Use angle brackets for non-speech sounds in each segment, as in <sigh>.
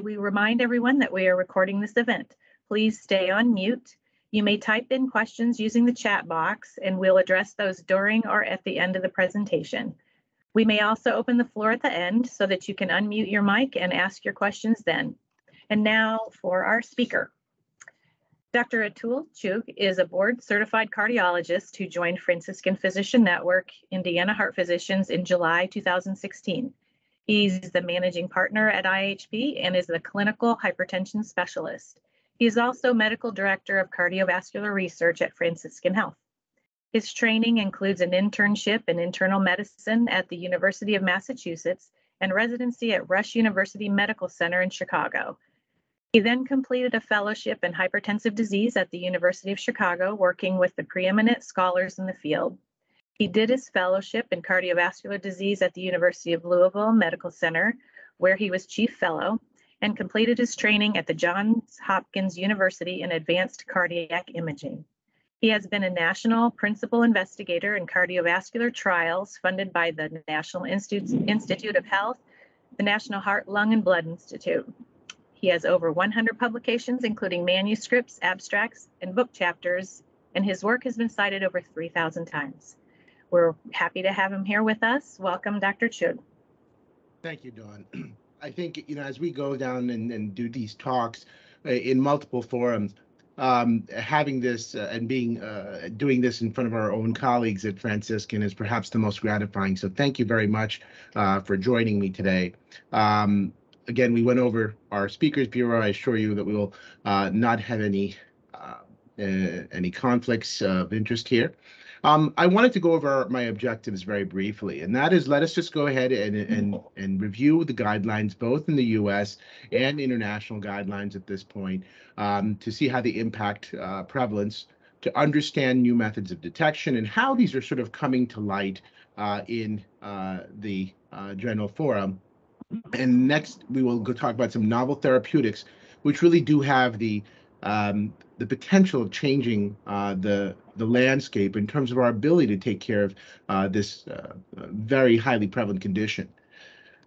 we remind everyone that we are recording this event. Please stay on mute. You may type in questions using the chat box and we'll address those during or at the end of the presentation. We may also open the floor at the end so that you can unmute your mic and ask your questions then. And now for our speaker. Dr. Atul Chugh is a board certified cardiologist who joined Franciscan Physician Network, Indiana Heart Physicians in July 2016. He's the managing partner at IHP and is the clinical hypertension specialist. He is also medical director of cardiovascular research at Franciscan Health. His training includes an internship in internal medicine at the University of Massachusetts and residency at Rush University Medical Center in Chicago. He then completed a fellowship in hypertensive disease at the University of Chicago, working with the preeminent scholars in the field. He did his fellowship in cardiovascular disease at the University of Louisville Medical Center, where he was chief fellow, and completed his training at the Johns Hopkins University in advanced cardiac imaging. He has been a national principal investigator in cardiovascular trials funded by the National Institute of Health, the National Heart, Lung, and Blood Institute. He has over 100 publications, including manuscripts, abstracts, and book chapters, and his work has been cited over 3,000 times. We're happy to have him here with us. Welcome, Dr. Chugh. Thank you, Dawn. <clears throat> I think, you know, as we go down and, and do these talks uh, in multiple forums, um, having this uh, and being uh, doing this in front of our own colleagues at Franciscan is perhaps the most gratifying. So thank you very much uh, for joining me today. Um, again, we went over our speakers bureau. I assure you that we will uh, not have any uh, any conflicts of interest here. Um, I wanted to go over my objectives very briefly, and that is let us just go ahead and, and, and review the guidelines, both in the US and international guidelines at this point, um, to see how they impact uh, prevalence, to understand new methods of detection, and how these are sort of coming to light uh, in uh, the uh, general forum. And next, we will go talk about some novel therapeutics, which really do have the um, the potential of changing uh, the the landscape in terms of our ability to take care of uh, this uh, very highly prevalent condition.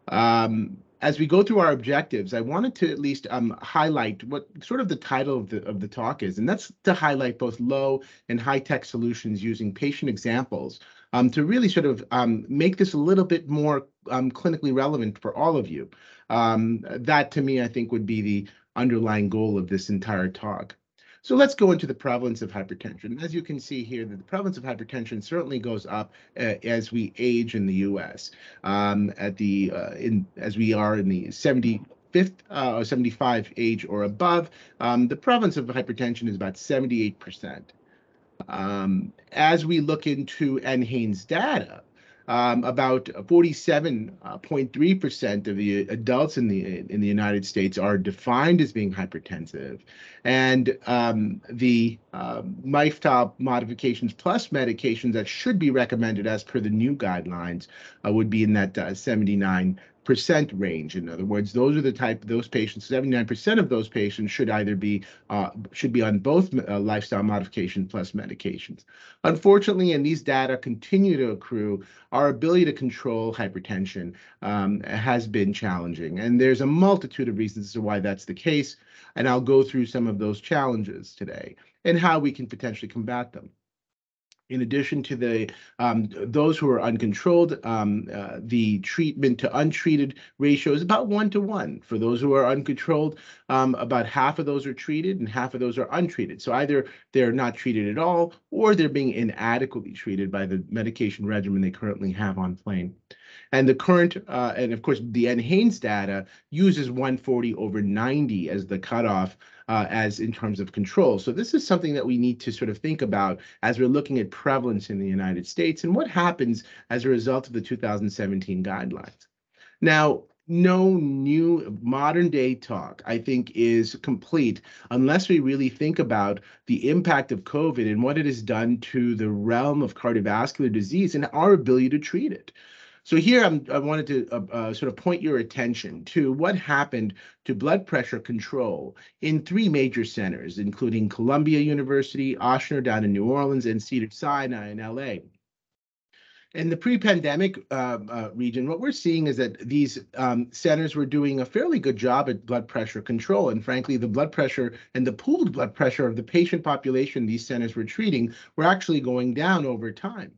Um, as we go through our objectives, I wanted to at least um, highlight what sort of the title of the of the talk is, and that's to highlight both low and high tech solutions using patient examples um, to really sort of um, make this a little bit more um, clinically relevant for all of you. Um, that to me, I think would be the underlying goal of this entire talk. So let's go into the prevalence of hypertension. As you can see here, the prevalence of hypertension certainly goes up uh, as we age in the U.S. Um, at the uh, in as we are in the 75th uh, or 75 age or above, um, the prevalence of hypertension is about 78 percent. Um, as we look into NHANES data, um, about 47.3% of the adults in the in the United States are defined as being hypertensive, and um, the um, lifestyle modifications plus medications that should be recommended as per the new guidelines uh, would be in that uh, 79 percent range. In other words, those are the type those patients. Seventy-nine percent of those patients should either be uh, should be on both uh, lifestyle modification plus medications. Unfortunately, and these data continue to accrue, our ability to control hypertension um, has been challenging, and there's a multitude of reasons as to why that's the case. And I'll go through some of those challenges today and how we can potentially combat them in addition to the um, those who are uncontrolled, um, uh, the treatment to untreated ratio is about one to one. For those who are uncontrolled, um, about half of those are treated and half of those are untreated. So either they're not treated at all or they're being inadequately treated by the medication regimen they currently have on plane. And the current, uh, and of course, the NHANES data uses 140 over 90 as the cutoff uh, as in terms of control. So this is something that we need to sort of think about as we're looking at prevalence in the United States and what happens as a result of the 2017 guidelines. Now, no new modern day talk, I think, is complete unless we really think about the impact of COVID and what it has done to the realm of cardiovascular disease and our ability to treat it. So here I'm, i wanted to uh, uh, sort of point your attention to what happened to blood pressure control in three major centers, including Columbia University, Ochsner down in New Orleans, and Cedar Sinai in LA. In the pre-pandemic uh, uh, region, what we're seeing is that these um, centers were doing a fairly good job at blood pressure control. And frankly, the blood pressure and the pooled blood pressure of the patient population these centers were treating were actually going down over time.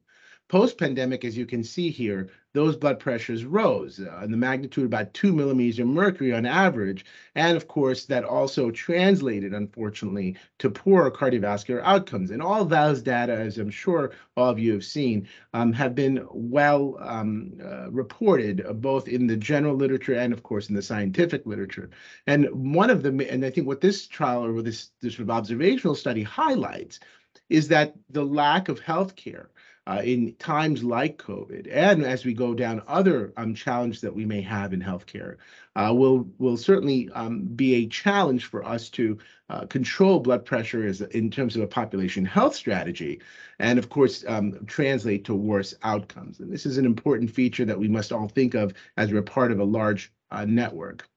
Post-pandemic, as you can see here, those blood pressures rose uh, in the magnitude of about two millimeters of mercury on average. And of course, that also translated, unfortunately, to poorer cardiovascular outcomes. And all those data, as I'm sure all of you have seen, um, have been well um, uh, reported, uh, both in the general literature and, of course, in the scientific literature. And one of them, and I think what this trial or this, this sort of observational study highlights is that the lack of health care uh, in times like COVID, and as we go down other um, challenges that we may have in healthcare, uh, will will certainly um, be a challenge for us to uh, control blood pressure as in terms of a population health strategy, and of course um, translate to worse outcomes. And this is an important feature that we must all think of as we're part of a large uh, network.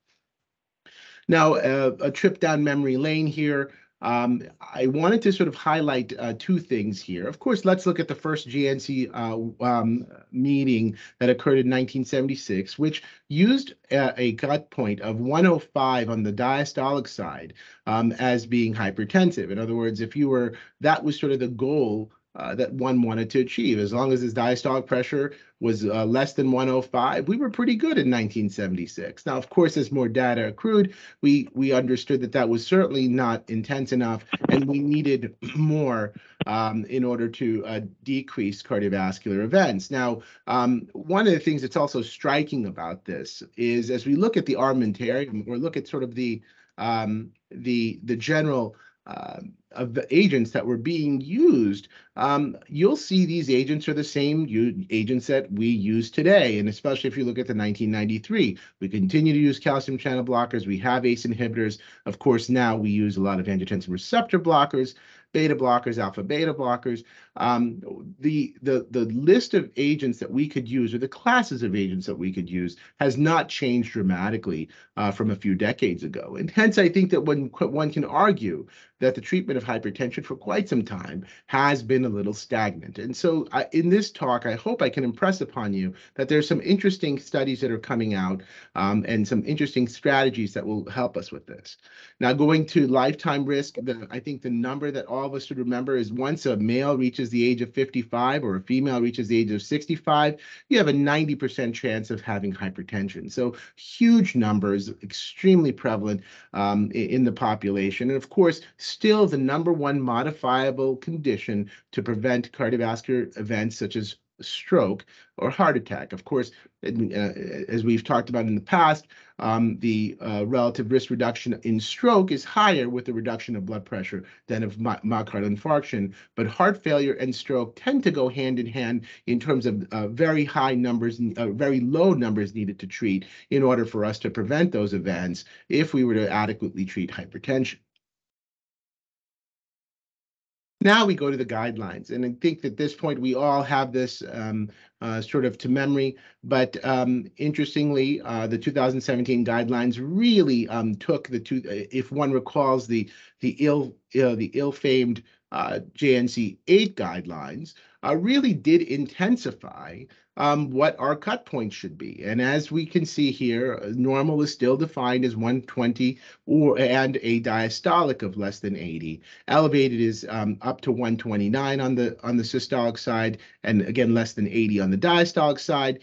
Now, uh, a trip down memory lane here. Um, I wanted to sort of highlight uh, two things here. Of course, let's look at the first JNC uh, um, meeting that occurred in 1976, which used a, a, cut point of 105 on the diastolic side um, as being hypertensive. In other words, if you were, that was sort of the goal uh, that one wanted to achieve. As long as his diastolic pressure was uh, less than 105, we were pretty good in 1976. Now, of course, as more data accrued, we we understood that that was certainly not intense enough, and we needed <clears throat> more um, in order to uh, decrease cardiovascular events. Now, um, one of the things that's also striking about this is as we look at the armamentarium or look at sort of the um, the the general uh, of the agents that were being used, um, you'll see these agents are the same agents that we use today. And especially if you look at the 1993, we continue to use calcium channel blockers. We have ACE inhibitors. Of course, now we use a lot of angiotensin receptor blockers beta blockers, alpha beta blockers. Um, the, the, the list of agents that we could use or the classes of agents that we could use has not changed dramatically uh, from a few decades ago. And hence, I think that when one can argue that the treatment of hypertension for quite some time has been a little stagnant. And so uh, in this talk, I hope I can impress upon you that there's some interesting studies that are coming out um, and some interesting strategies that will help us with this. Now, going to lifetime risk, the, I think the number that all of us should remember is once a male reaches the age of 55 or a female reaches the age of 65, you have a 90% chance of having hypertension. So huge numbers, extremely prevalent um, in the population. And of course, still the number one modifiable condition to prevent cardiovascular events such as stroke or heart attack. Of course, uh, as we've talked about in the past, um, the uh, relative risk reduction in stroke is higher with the reduction of blood pressure than of myocardial infarction. But heart failure and stroke tend to go hand in hand in terms of uh, very high numbers, uh, very low numbers needed to treat in order for us to prevent those events if we were to adequately treat hypertension. Now we go to the guidelines, and I think at this point we all have this um, uh, sort of to memory. But um, interestingly, uh, the 2017 guidelines really um, took the two. If one recalls the the ill uh, the ill-famed uh, JNC 8 guidelines, uh, really did intensify um, what our cut point should be. And as we can see here, uh, normal is still defined as 120 or and a diastolic of less than 80. Elevated is um, up to 129 on the on the systolic side, and again less than 80 on the diastolic side.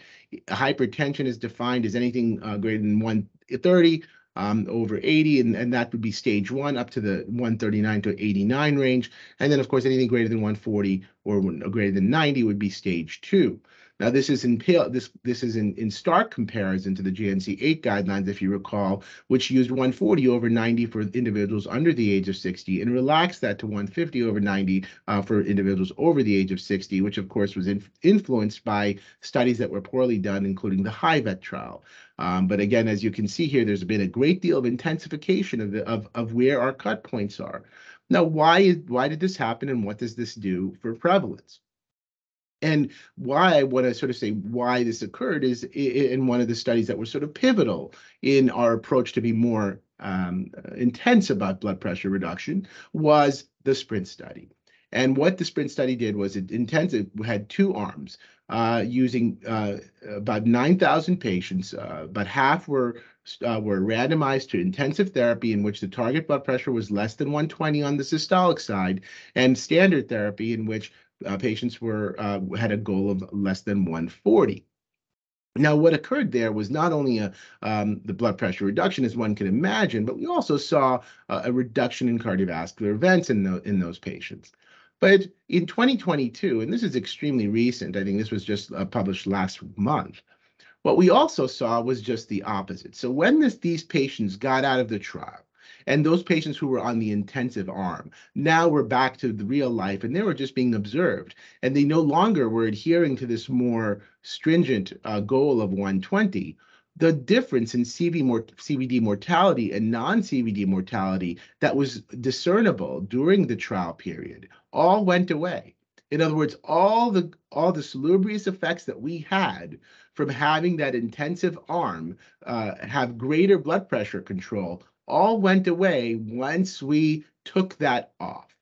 Hypertension is defined as anything uh, greater than 130 um, over 80, and, that would be stage one up to the 139 to 89 range. And then, of course, anything greater than 140 or greater than 90 would be stage two. Now, this is in this this is in, in stark comparison to the JNC 8 guidelines, if you recall, which used 140 over 90 for individuals under the age of 60 and relaxed that to 150 over 90 uh, for individuals over the age of 60, which of course was in, influenced by studies that were poorly done, including the HYVET trial. Um, but again, as you can see here, there's been a great deal of intensification of, the, of, of where our cut points are. Now, why, why did this happen and what does this do for prevalence? And why I want to sort of say why this occurred is in one of the studies that were sort of pivotal in our approach to be more um, intense about blood pressure reduction was the SPRINT study. And what the SPRINT study did was it intensive had two arms. Uh, using uh, about 9,000 patients. Uh, about half were uh, were randomized to intensive therapy in which the target blood pressure was less than 120 on the systolic side, and standard therapy in which uh, patients were uh, had a goal of less than 140. Now, what occurred there was not only a, um, the blood pressure reduction, as one can imagine, but we also saw a, a reduction in cardiovascular events in, the, in those patients. But in 2022, and this is extremely recent, I think this was just uh, published last month, what we also saw was just the opposite. So when this, these patients got out of the trial, and those patients who were on the intensive arm now were back to the real life and they were just being observed. And they no longer were adhering to this more stringent uh, goal of 120 the difference in CV mort CVD mortality and non-CVD mortality that was discernible during the trial period all went away. In other words, all the all the salubrious effects that we had from having that intensive arm uh, have greater blood pressure control all went away once we took that off.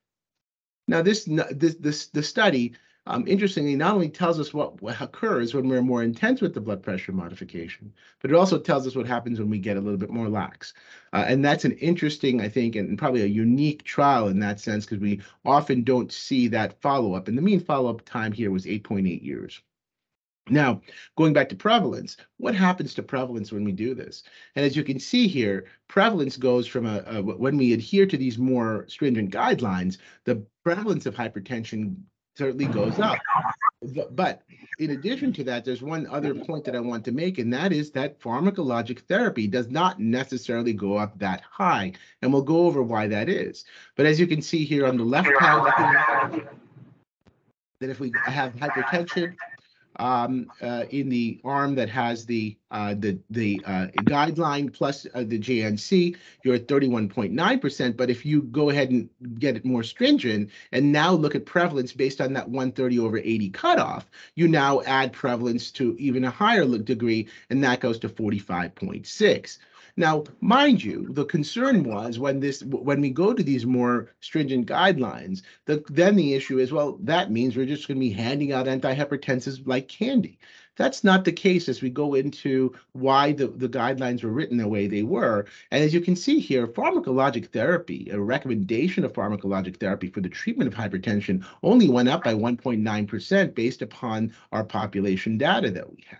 Now, this, this, this the study, um, interestingly, not only tells us what, what occurs when we're more intense with the blood pressure modification, but it also tells us what happens when we get a little bit more lax. Uh, and that's an interesting, I think, and probably a unique trial in that sense, because we often don't see that follow-up. And the mean follow-up time here was 8.8 years. Now, going back to prevalence, what happens to prevalence when we do this? And as you can see here, prevalence goes from a, a, when we adhere to these more stringent guidelines, the prevalence of hypertension certainly goes up. But in addition to that, there's one other point that I want to make, and that is that pharmacologic therapy does not necessarily go up that high. And we'll go over why that is. But as you can see here on the left that if we have hypertension, um, uh, in the arm that has the uh, the the uh, guideline plus uh, the JNC, you're at 31.9%. But if you go ahead and get it more stringent and now look at prevalence based on that 130 over 80 cutoff, you now add prevalence to even a higher degree, and that goes to 45.6. Now, mind you, the concern was when this when we go to these more stringent guidelines, the, then the issue is, well, that means we're just going to be handing out antihypertensives like candy. That's not the case as we go into why the, the guidelines were written the way they were. And as you can see here, pharmacologic therapy, a recommendation of pharmacologic therapy for the treatment of hypertension only went up by 1.9% based upon our population data that we have.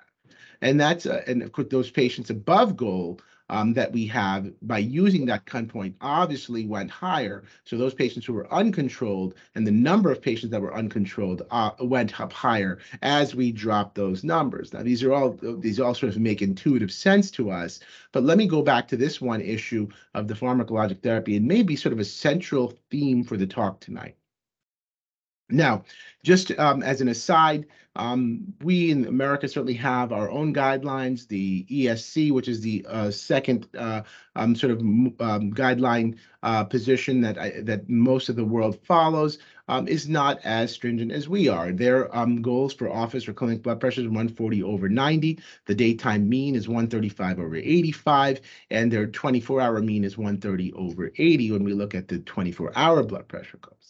And that's, uh, and of course, those patients above goal um, that we have by using that cut point obviously went higher. So those patients who were uncontrolled and the number of patients that were uncontrolled uh, went up higher as we dropped those numbers. Now these are all these all sort of make intuitive sense to us. But let me go back to this one issue of the pharmacologic therapy and maybe sort of a central theme for the talk tonight. Now, just um, as an aside, um, we in America certainly have our own guidelines. The ESC, which is the uh, second uh, um, sort of um, guideline uh, position that I, that most of the world follows, um, is not as stringent as we are. Their um, goals for office or clinic blood pressure is 140 over 90. The daytime mean is 135 over 85, and their 24-hour mean is 130 over 80 when we look at the 24-hour blood pressure goals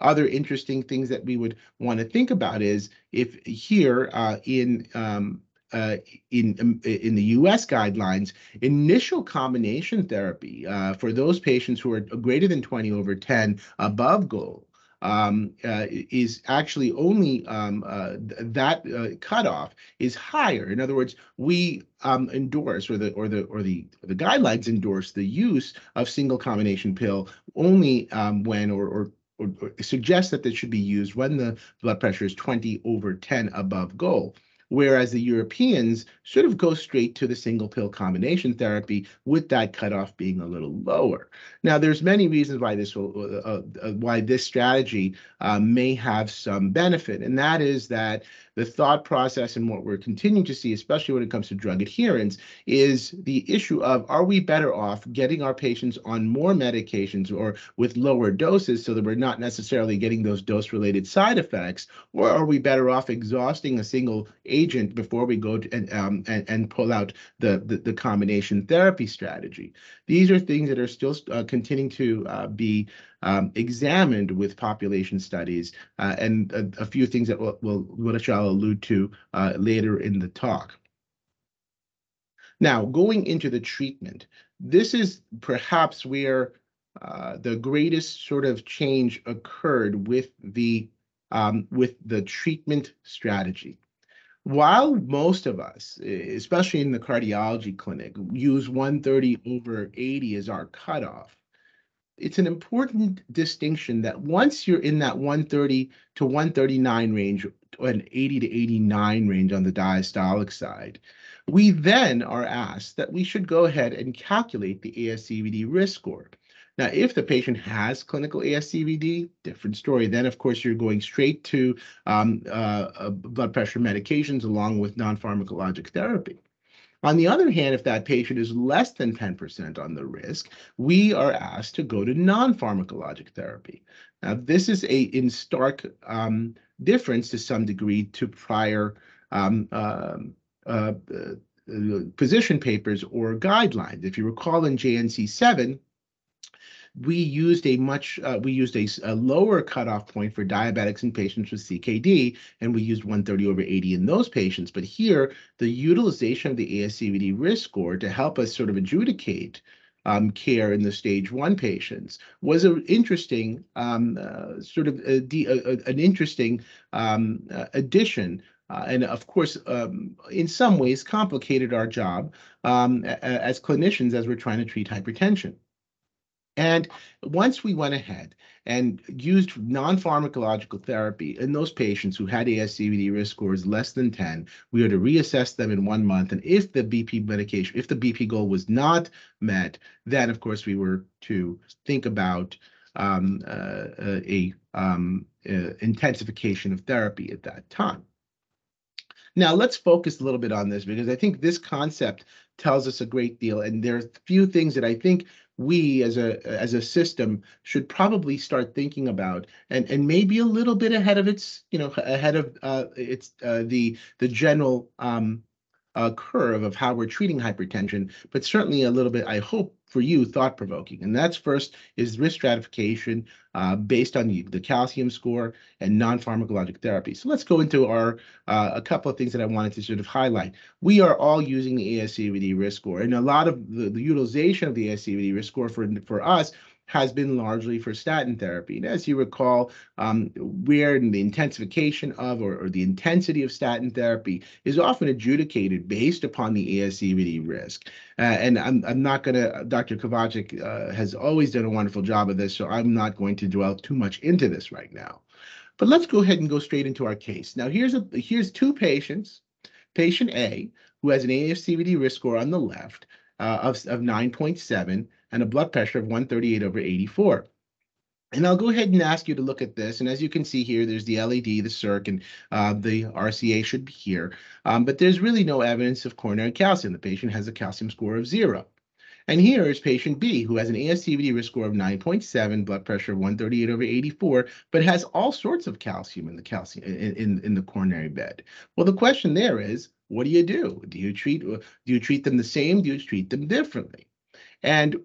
other interesting things that we would want to think about is if here uh, in um, uh, in um, in the U.S. guidelines, initial combination therapy uh, for those patients who are greater than 20 over 10 above goal um, uh, is actually only um, uh, that uh, cutoff is higher. In other words, we um, endorse or the or the or the the guidelines endorse the use of single combination pill only um, when or, or or, or suggests that it should be used when the blood pressure is 20 over 10 above goal whereas the Europeans sort of go straight to the single pill combination therapy with that cutoff being a little lower. Now, there's many reasons why this will, uh, uh, uh why this strategy uh, may have some benefit, and that is that the thought process and what we're continuing to see, especially when it comes to drug adherence, is the issue of are we better off getting our patients on more medications or with lower doses so that we're not necessarily getting those dose related side effects, or are we better off exhausting a single agent? before we go and, um, and, and pull out the, the, the combination therapy strategy. These are things that are still uh, continuing to uh, be um, examined with population studies uh, and a, a, few things that will, will, which I'll allude to uh, later in the talk. Now, going into the treatment, this is perhaps where uh, the greatest sort of change occurred with the um, with the treatment strategy. While most of us, especially in the cardiology clinic, use 130 over 80 as our cutoff, it's an important distinction that once you're in that 130 to 139 range, an 80 to 89 range on the diastolic side, we then are asked that we should go ahead and calculate the ASCVD risk score. Now, if the patient has clinical ASCVD, different story. Then, of course, you're going straight to um, uh, uh, blood pressure medications along with non-pharmacologic therapy. On the other hand, if that patient is less than 10% on the risk, we are asked to go to non-pharmacologic therapy. Now, this is a in stark um, difference to some degree to prior um, um uh, uh, position papers or guidelines. If you recall in JNC 7, we used a much uh, we used a, a, lower cutoff point for diabetics and patients with CKD, and we used 130 over 80 in those patients. But here, the utilization of the ASCVD risk score to help us sort of adjudicate um, care in the stage one patients was an interesting um, uh, sort of a, a, an interesting um, uh, addition uh, and of course, um, in some ways, complicated our job um, as clinicians as we're trying to treat hypertension. And once we went ahead and used non-pharmacological therapy in those patients who had ASCVD risk scores less than 10, we were to reassess them in one month. And if the BP medication, if the BP goal was not met, then of course we were to think about um, uh, a um, uh, intensification of therapy at that time. Now let's focus a little bit on this because I think this concept tells us a great deal. And there are a few things that I think we as a as a system should probably start thinking about and and maybe a little bit ahead of its you know ahead of uh, its uh, the the general um, uh, curve of how we're treating hypertension, but certainly a little bit, I hope, for you, thought provoking. And that's first is risk stratification uh, based on the, calcium score and non pharmacologic therapy. So let's go into our uh, a couple of things that I wanted to sort of highlight. We are all using the ASCVD risk score, and a lot of the, the utilization of the ASCVD risk score for for us has been largely for statin therapy. And as you recall, um, where the intensification of or, or, the intensity of statin therapy is often adjudicated based upon the ASCVD risk. Uh, and I'm, I'm not going to, Dr. Kovacic uh, has always done a wonderful job of this, so I'm not going to dwell too much into this right now. But let's go ahead and go straight into our case. Now, here's a here's two patients. Patient A, who has an ASCVD risk score on the left uh, of, of 9.7, and a blood pressure of 138 over 84. And I'll go ahead and ask you to look at this. And as you can see here, there's the LAD, the circ, and uh, the RCA should be here. Um, but there's really no evidence of coronary calcium. The patient has a calcium score of zero. And here is patient B, who has an ASCVD risk score of 9.7, blood pressure of 138 over 84, but has all sorts of calcium in the calcium in, in, in the coronary bed. Well, the question there is, what do you do? Do you treat do you treat them the same? Do you treat them differently? And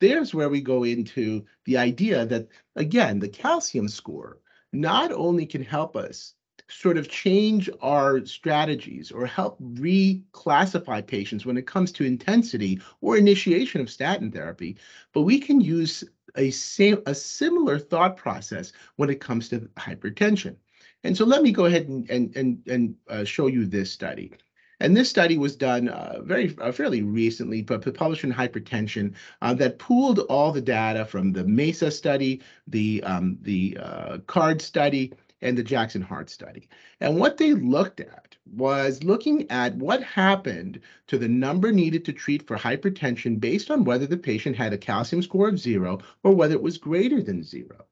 there's where we go into the idea that, again, the calcium score not only can help us sort of change our strategies or help reclassify patients when it comes to intensity or initiation of statin therapy, but we can use a same a similar thought process when it comes to hypertension. And so let me go ahead and and and, and uh, show you this study. And this study was done uh, very uh, fairly recently, but published in Hypertension, uh, that pooled all the data from the MESA study, the um, the uh, CARD study, and the Jackson Heart study. And what they looked at was looking at what happened to the number needed to treat for hypertension based on whether the patient had a calcium score of zero or whether it was greater than zero.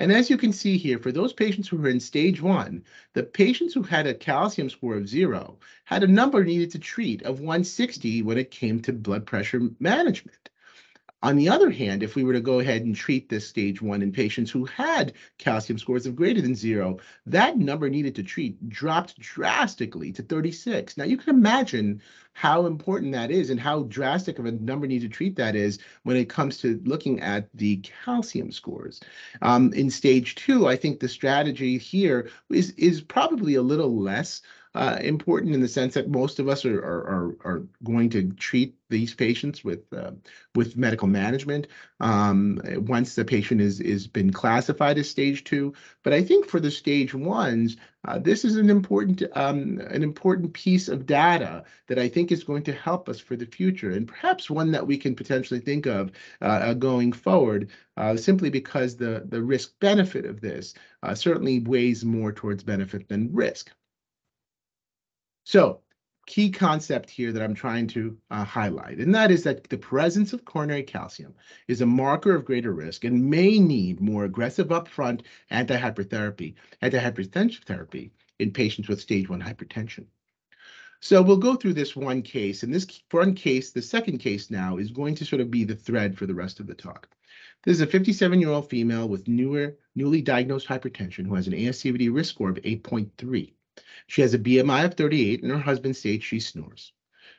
And as you can see here, for those patients who were in stage one, the patients who had a calcium score of zero had a number needed to treat of 160 when it came to blood pressure management. On the other hand, if we were to go ahead and treat this stage one in patients who had calcium scores of greater than zero, that number needed to treat dropped drastically to 36. Now, you can imagine how important that is and how drastic of a number needed to treat that is when it comes to looking at the calcium scores. Um, in stage two, I think the strategy here is, is probably a little less uh, important in the sense that most of us are are, are, going to treat these patients with uh, with medical management um, once the patient is is been classified as stage two. But I think for the stage ones, uh, this is an important um, an important piece of data that I think is going to help us for the future, and perhaps one that we can potentially think of uh, going forward. Uh, simply because the the risk benefit of this uh, certainly weighs more towards benefit than risk. So key concept here that I'm trying to uh, highlight, and that is that the presence of coronary calcium is a marker of greater risk and may need more aggressive upfront antihypertherapy, antihypertensive therapy in patients with stage one hypertension. So we'll go through this one case, and this one case, the second case now, is going to sort of be the thread for the rest of the talk. This is a 57-year-old female with newer, newly diagnosed hypertension who has an ASCVD risk score of 8.3. She has a BMI of 38 and her husband states she snores.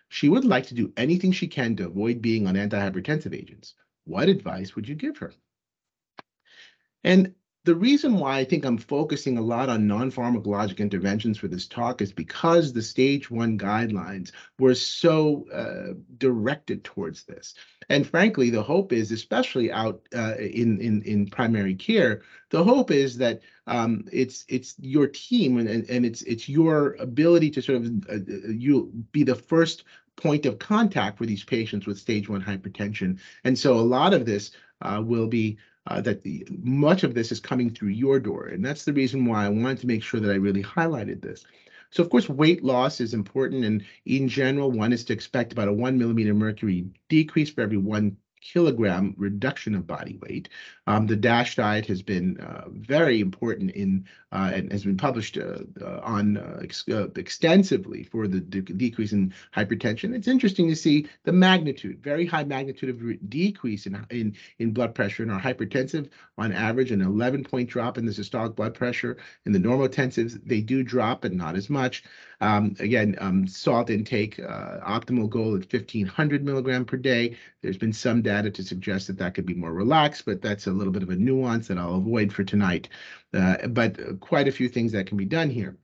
She would like to do anything she can to avoid being on antihypertensive agents. What advice would you give her? And the reason why I think I'm focusing a lot on non-pharmacologic interventions for this talk is because the stage one guidelines were so uh, directed towards this. And frankly, the hope is, especially out uh, in, in, in primary care, the hope is that um, it's it's your team and, and it's it's your ability to sort of uh, uh, you be the first point of contact for these patients with stage one hypertension. And so a lot of this uh, will be uh, that the, much of this is coming through your door. And that's the reason why I wanted to make sure that I really highlighted this. So of course, weight loss is important. And in general, one is to expect about a one millimeter mercury decrease for every one kilogram reduction of body weight. Um, the DASH diet has been uh, very important in uh, and has been published uh, uh on uh, ex uh, extensively for the de decrease in hypertension. It's interesting to see the magnitude, very high magnitude of decrease in, in, in blood pressure in our hypertensive on average, an 11 point drop in the systolic blood pressure. In the normotensives, they do drop, but not as much. Um, again, um, salt intake, optimal goal at 1500 milligram per day. There's been some data to suggest that that could be more relaxed, but that's a little bit of a nuance that I'll avoid for tonight. Uh, but quite a few things that can be done here.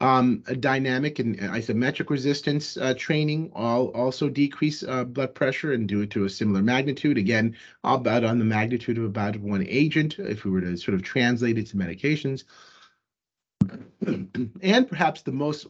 Um, dynamic and isometric resistance uh, training all also decrease uh, blood pressure and do it to a similar magnitude. Again, about on the magnitude of about one agent if we were to sort of translate it to medications. <clears throat> and perhaps the most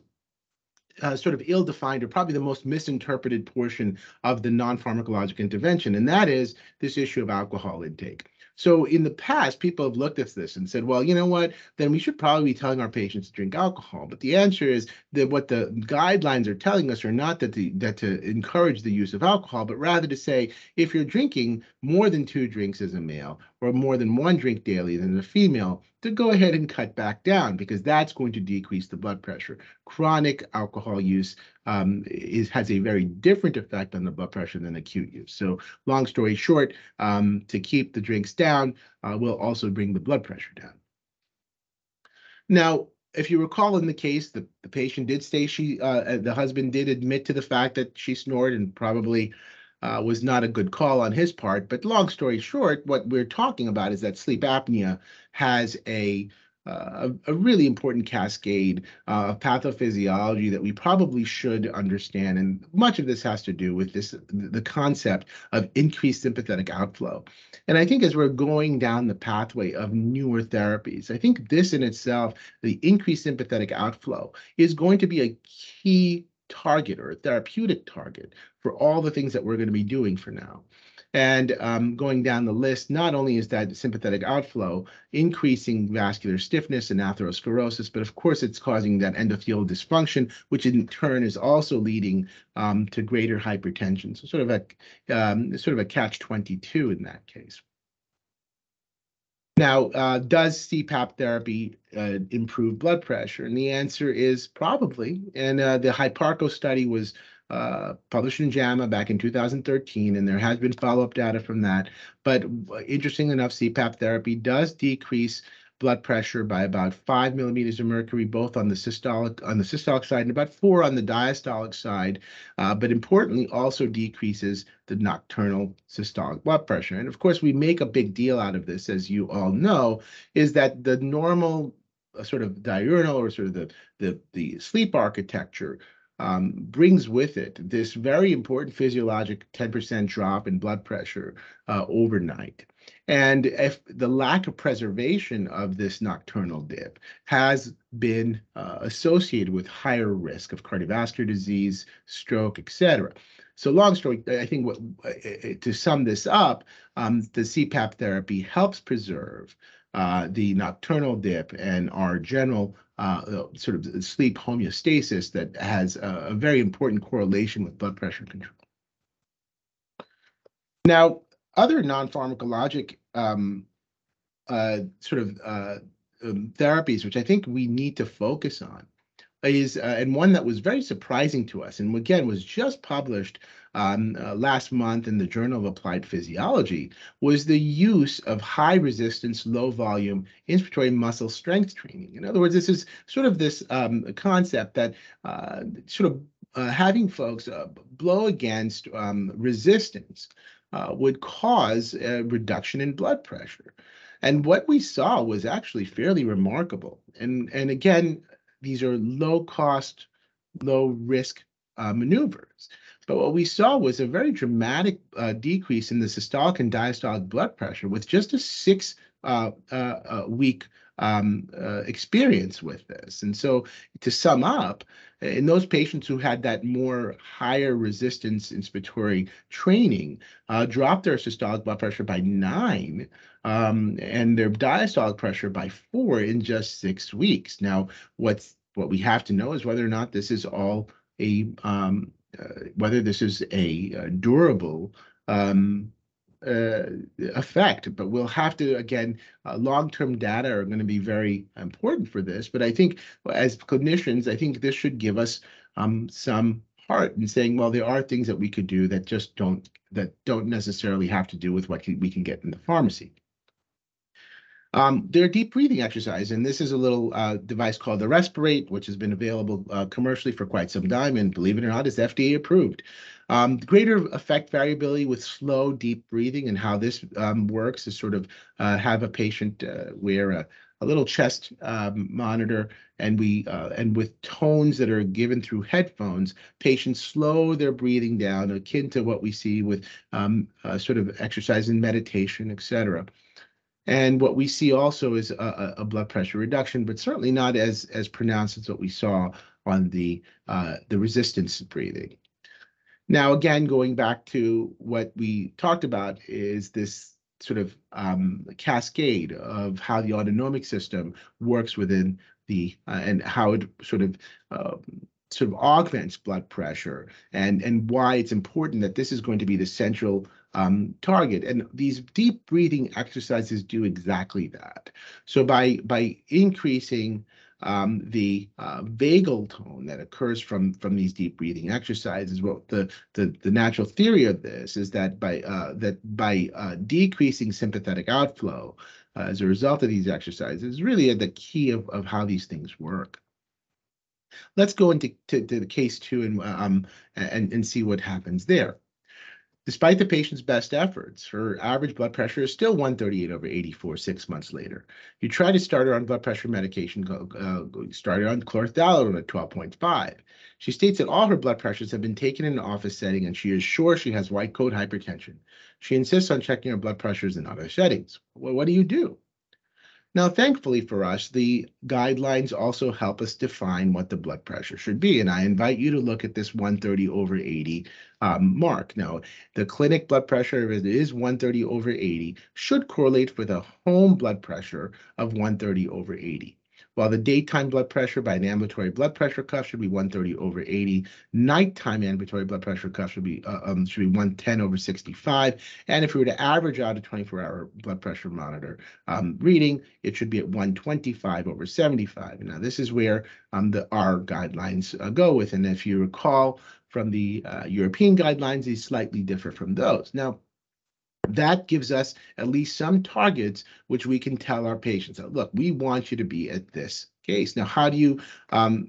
uh, sort of ill-defined or probably the most misinterpreted portion of the non-pharmacologic intervention, and that is this issue of alcohol intake. So in the past, people have looked at this and said, well, you know what, then we should probably be telling our patients to drink alcohol. But the answer is that what the guidelines are telling us are not that, the, that to encourage the use of alcohol, but rather to say if you're drinking more than two drinks as a male or more than one drink daily than a female, to go ahead and cut back down because that's going to decrease the blood pressure. Chronic alcohol use um, is has a very different effect on the blood pressure than acute use. So long story short, um, to keep the drinks down uh, will also bring the blood pressure down. Now, if you recall in the case, the, the patient did say she, uh, the husband did admit to the fact that she snored and probably uh, was not a good call on his part. But long story short, what we're talking about is that sleep apnea has a uh, a, a, really important cascade uh, of pathophysiology that we probably should understand. And much of this has to do with this the concept of increased sympathetic outflow. And I think as we're going down the pathway of newer therapies, I think this in itself, the increased sympathetic outflow, is going to be a key target or a therapeutic target for all the things that we're going to be doing for now. And um, going down the list, not only is that sympathetic outflow increasing vascular stiffness and atherosclerosis, but of course it's causing that endothelial dysfunction, which in turn is also leading um, to greater hypertension. So sort of a um, sort of a catch 22 in that case. Now, uh, does CPAP therapy uh, improve blood pressure? And the answer is probably. And uh, the HIPARCO study was uh, published in JAMA back in 2013, and there has been follow-up data from that. But uh, interesting enough, CPAP therapy does decrease blood pressure by about five millimeters of mercury, both on the systolic on the systolic side and about four on the diastolic side. Uh, but importantly, also decreases the nocturnal systolic blood pressure. And of course, we make a big deal out of this, as you all know, is that the normal uh, sort of diurnal or sort of the the the sleep architecture um, brings with it this very important physiologic 10% drop in blood pressure uh, overnight. And if the lack of preservation of this nocturnal dip has been uh, associated with higher risk of cardiovascular disease, stroke, etc. So long story, I think what, uh, uh, to sum this up, um, the CPAP therapy helps preserve uh, the nocturnal dip and our general uh, sort of sleep homeostasis that has a, a, very important correlation with blood pressure control. Now, other non-pharmacologic um, uh, sort of uh, um, therapies, which I think we need to focus on, is uh, and one that was very surprising to us, and again was just published um, uh, last month in the Journal of Applied Physiology, was the use of high resistance, low volume inspiratory muscle strength training. In other words, this is sort of this um, concept that uh, sort of uh, having folks blow against um, resistance uh, would cause a reduction in blood pressure. And what we saw was actually fairly remarkable. And, and again, these are low cost, low risk uh, maneuvers. But what we saw was a very dramatic uh, decrease in the systolic and diastolic blood pressure with just a six uh, uh, uh week um, uh, experience with this. And so to sum up, in those patients who had that more higher resistance inspiratory training, uh, dropped their systolic blood pressure by nine um, and their diastolic pressure by four in just six weeks. Now, what's what we have to know is whether or not this is all a um, uh, whether this is a, a durable um, uh, effect. But we'll have to, again, uh, long-term data are going to be very important for this. But I think as clinicians, I think this should give us um, some heart in saying, well, there are things that we could do that just don't that don't necessarily have to do with what we can get in the pharmacy. Um, there are deep breathing exercise, and this is a little uh, device called the RESPeRATE, which has been available uh, commercially for quite some time, and believe it or not, is FDA approved. Um, greater effect variability with slow, deep breathing, and how this um, works is sort of uh, have a patient uh, wear a, a, little chest um, monitor, and we uh, and with tones that are given through headphones, patients slow their breathing down, akin to what we see with um, uh, sort of exercise and meditation, etc. And what we see also is a, a, blood pressure reduction, but certainly not as as pronounced as what we saw on the uh, the resistance breathing. Now, again, going back to what we talked about is this sort of um, cascade of how the autonomic system works within the uh, and how it sort of uh, sort of augments blood pressure and and why it's important that this is going to be the central um, target. And these deep breathing exercises do exactly that. So by by increasing um, the uh, vagal tone that occurs from from these deep breathing exercises, what the the, the natural theory of this is that by uh, that by uh, decreasing sympathetic outflow uh, as a result of these exercises, really at the key of, of how these things work. Let's go into to, to the case two and um and and see what happens there. Despite the patient's best efforts, her average blood pressure is still 138 over 84 six months later. You try to start her on blood pressure medication, uh, start her on chlorthalidone at 12.5. She states that all her blood pressures have been taken in an office setting and she is sure she has white coat hypertension. She insists on checking her blood pressures in other settings. Well, what do you do? Now, thankfully for us, the guidelines also help us define what the blood pressure should be. And I invite you to look at this 130 over 80 um, mark. Now, the clinic blood pressure, if it is 130 over 80, should correlate with a home blood pressure of 130 over 80. While the daytime blood pressure by an ambulatory blood pressure cuff should be 130 over 80, nighttime ambulatory blood pressure cuff should be uh, um, should be 110 over 65. And if we were to average out a 24-hour blood pressure monitor um, reading, it should be at 125 over 75. Now, this is where um, the our guidelines uh, go with. And if you recall from the uh, European guidelines these slightly different from those. Now, that gives us at least some targets which we can tell our patients look we want you to be at this case. Now how do you um,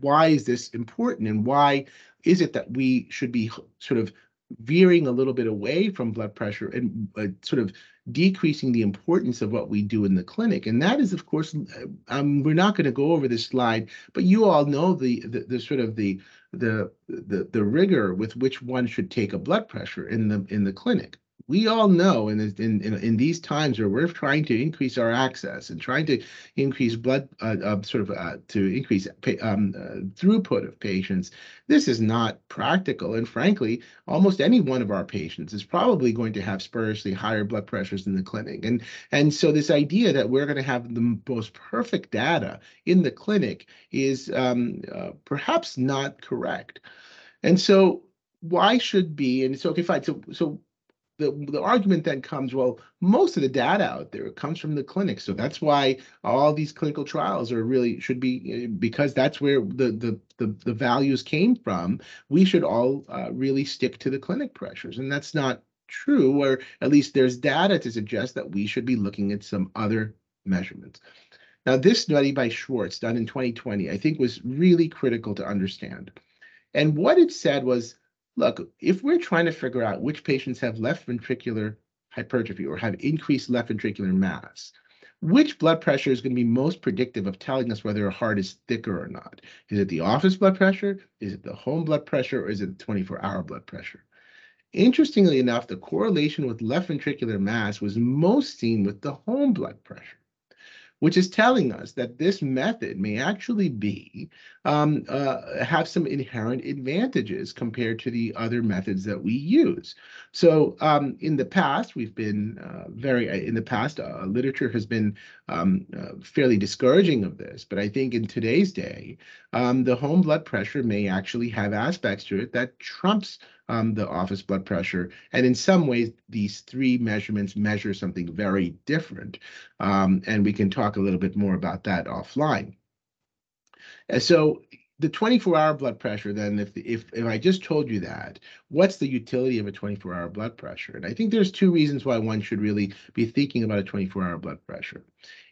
why is this important and why is it that we should be sort of veering a little bit away from blood pressure and uh, sort of decreasing the importance of what we do in the clinic? And that is of course uh, um, we're not going to go over this slide but you all know the, the, the sort of the the the the rigor with which one should take a blood pressure in the in the clinic we all know in, in, in, in, these times where we're trying to increase our access and trying to increase blood, uh, uh, sort of uh, to increase um, uh, throughput of patients, this is not practical. And frankly, almost any one of our patients is probably going to have spuriously higher blood pressures in the clinic. And, and so this idea that we're going to have the most perfect data in the clinic is um, uh, perhaps not correct. And so why should be, and it's okay, fine. So, so the, the argument then comes, well, most of the data out there comes from the clinic. So that's why all these clinical trials are really should be because that's where the the the, the values came from. We should all uh, really stick to the clinic pressures. And that's not true, or at least there's data to suggest that we should be looking at some other measurements. Now, this study by Schwartz done in 2020, I think was really critical to understand. And what it said was look, if we're trying to figure out which patients have left ventricular hypertrophy or have increased left ventricular mass, which blood pressure is going to be most predictive of telling us whether a heart is thicker or not? Is it the office blood pressure? Is it the home blood pressure? Or is it the 24 hour blood pressure? Interestingly enough, the correlation with left ventricular mass was most seen with the home blood pressure which is telling us that this method may actually be um, uh, have some inherent advantages compared to the other methods that we use. So um, in the past, we've been uh, very, uh, in the past, uh, literature has been um, uh, fairly discouraging of this, but I think in today's day, um, the home blood pressure may actually have aspects to it that trumps um, the office blood pressure. And in some ways, these three measurements measure something very different. Um, and we can talk a little bit more about that offline. And so the 24-hour blood pressure, then, if, if if I just told you that, what's the utility of a 24-hour blood pressure? And I think there's two reasons why one should really be thinking about a 24-hour blood pressure.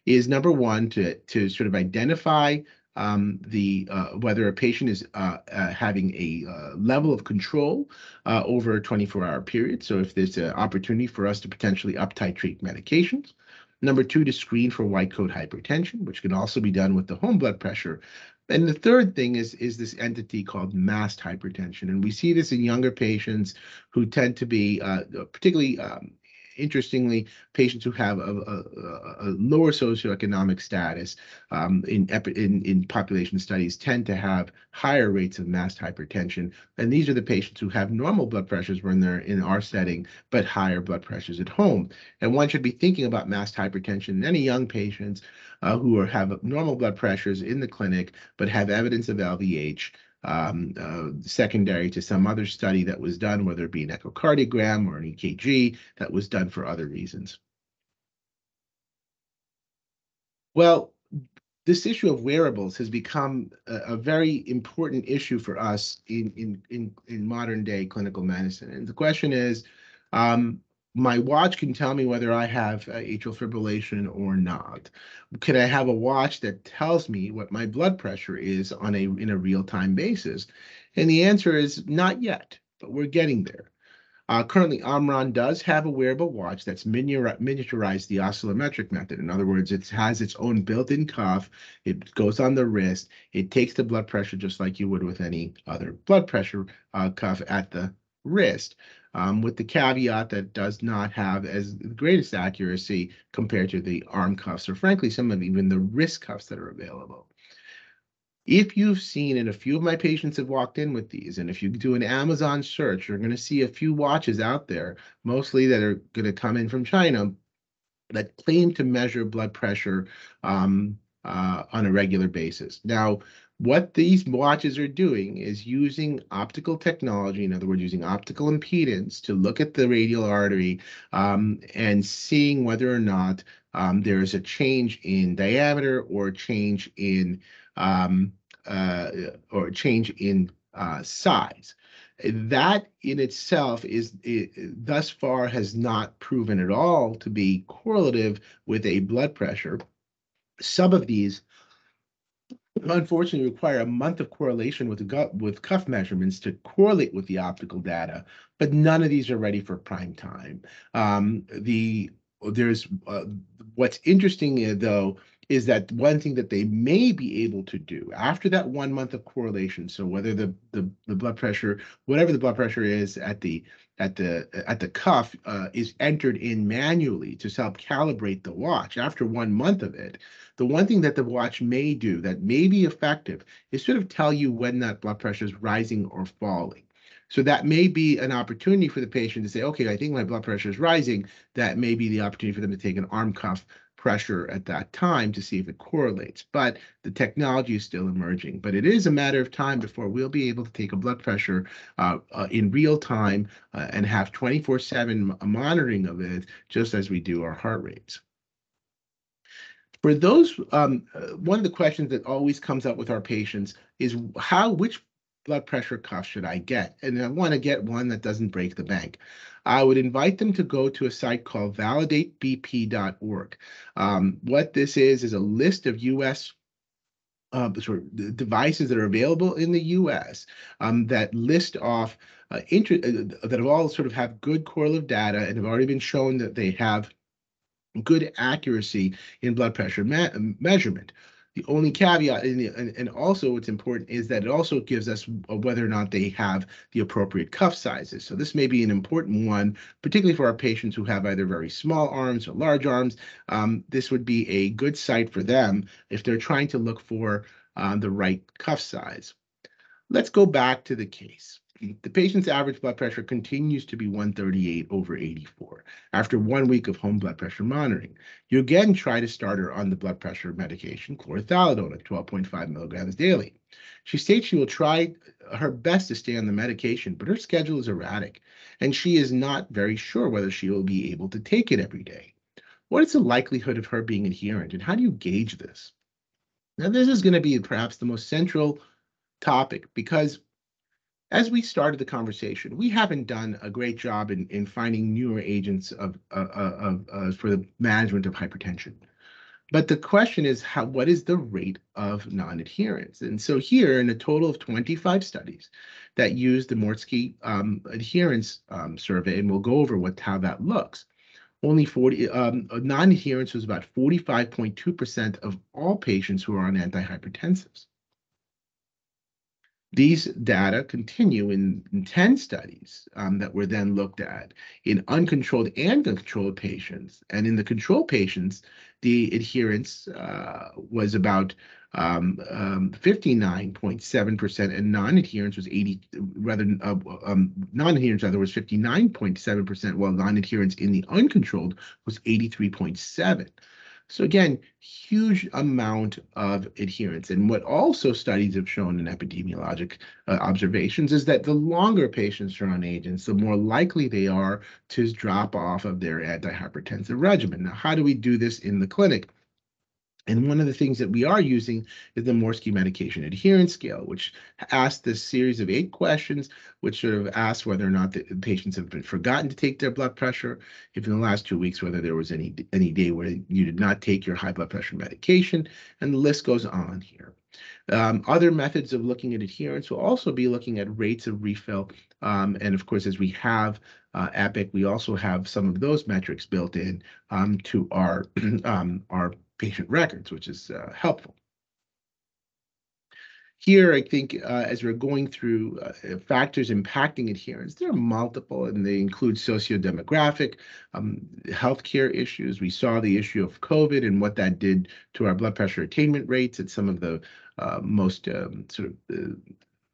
Is number one to to sort of identify um, the uh, whether a patient is uh, uh, having a uh, level of control uh, over a 24-hour period. So if there's an opportunity for us to potentially up titrate medications. Number two, to screen for white coat hypertension, which can also be done with the home blood pressure. And the third thing is, is this entity called masked hypertension. And we see this in younger patients who tend to be uh, particularly um, interestingly, patients who have a, a, a lower socioeconomic status um, in, in, in population studies tend to have higher rates of masked hypertension. And these are the patients who have normal blood pressures when they're in our setting, but higher blood pressures at home. And one should be thinking about masked hypertension in any young patients uh, who are, have normal blood pressures in the clinic, but have evidence of LVH um, uh, secondary to some other study that was done, whether it be an echocardiogram or an EKG that was done for other reasons. Well, this issue of wearables has become a, a, very important issue for us in, in, in, in modern day clinical medicine. And the question is, um, my watch can tell me whether I have atrial fibrillation or not. Can I have a watch that tells me what my blood pressure is on a in a real-time basis? And the answer is not yet, but we're getting there. Uh, currently, Omron does have a wearable watch that's miniaturized the oscillometric method. In other words, it has its own built-in cuff. It goes on the wrist. It takes the blood pressure just like you would with any other blood pressure uh, cuff at the wrist um, with the caveat that does not have as the greatest accuracy compared to the arm cuffs or frankly some of even the wrist cuffs that are available. If you've seen, and a few of my patients have walked in with these, and if you do an Amazon search, you're going to see a few watches out there, mostly that are going to come in from China, that claim to measure blood pressure um, uh, on a regular basis. Now, what these watches are doing is using optical technology, in other words, using optical impedance to look at the radial artery um, and seeing whether or not um, there is a change in diameter or change in um, uh, or change in uh, size. That in itself is it, thus far has not proven at all to be correlative with a blood pressure. Some of these unfortunately require a month of correlation with gut with cuff measurements to correlate with the optical data, but none of these are ready for prime time. Um, the there's uh, what's interesting uh, though is that one thing that they may be able to do after that one month of correlation so whether the the, the blood pressure whatever the blood pressure is at the at the at the cuff uh, is entered in manually to help calibrate the watch after one month of it the one thing that the watch may do that may be effective is sort of tell you when that blood pressure is rising or falling so that may be an opportunity for the patient to say, okay, I think my blood pressure is rising. That may be the opportunity for them to take an arm cuff pressure at that time to see if it correlates. But the technology is still emerging. But it is a matter of time before we'll be able to take a blood pressure uh, uh, in real time uh, and have 24 7 monitoring of it, just as we do our heart rates. For those, um, uh, one of the questions that always comes up with our patients is how, which blood pressure cuff should I get? And I want to get one that doesn't break the bank. I would invite them to go to a site called validatebp.org. Um, what this is is a list of U.S. Uh, sort of devices that are available in the U.S. Um, that list off uh, uh, that have all sort of have good correlative data and have already been shown that they have good accuracy in blood pressure me measurement. The only caveat, and, and also what's important is that it also gives us whether or not they have the appropriate cuff sizes. So this may be an important one, particularly for our patients who have either very small arms or large arms. Um, this would be a good site for them if they're trying to look for uh, the right cuff size. Let's go back to the case. The patient's average blood pressure continues to be 138 over 84 after one week of home blood pressure monitoring. You again try to start her on the blood pressure medication chlorthalidone at 12.5 milligrams daily. She states she will try her best to stay on the medication, but her schedule is erratic, and she is not very sure whether she will be able to take it every day. What is the likelihood of her being adherent, and how do you gauge this? Now, this is going to be perhaps the most central topic because as we started the conversation, we haven't done a great job in, in finding newer agents of, uh, uh, of uh, for the management of hypertension. But the question is, how, what is the rate of non-adherence? And so here, in a total of 25 studies that use the Morisky um, adherence um, survey, and we'll go over what how that looks. Only 40 um, non-adherence was about 45.2% of all patients who are on antihypertensives. These data continue in, in 10 studies um, that were then looked at in uncontrolled and controlled patients. And in the control patients, the adherence uh, was about um, um, 59.7% and non-adherence was 80 rather uh, um, non-adherence rather was 59.7% while non-adherence in the uncontrolled was 83.7 so again, huge amount of adherence. And what also studies have shown in epidemiologic uh, observations is that the longer patients are on agents, the more likely they are to drop off of their antihypertensive regimen. Now, how do we do this in the clinic? And one of the things that we are using is the Morisky medication adherence scale, which asks this series of eight questions, which sort of asks whether or not the patients have been forgotten to take their blood pressure, if in the last two weeks, whether there was any any day where you did not take your high blood pressure medication, and the list goes on here. Um, other methods of looking at adherence will also be looking at rates of refill. Um, and of course, as we have uh, EPIC, we also have some of those metrics built in um, to our, <clears throat> um, our patient records, which is uh, helpful. Here, I think uh, as we're going through uh, factors impacting adherence, there are multiple, and they include socio-demographic, um, healthcare issues. We saw the issue of COVID and what that did to our blood pressure attainment rates at some of the uh, most um, sort of uh,